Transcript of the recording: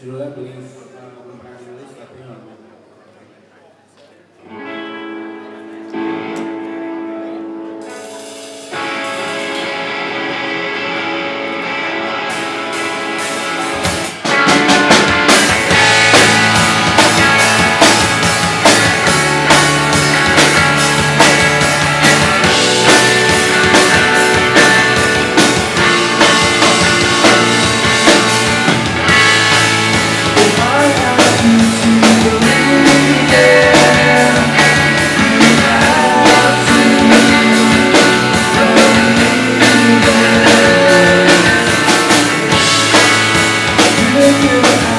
believe uh, bukan nulis you.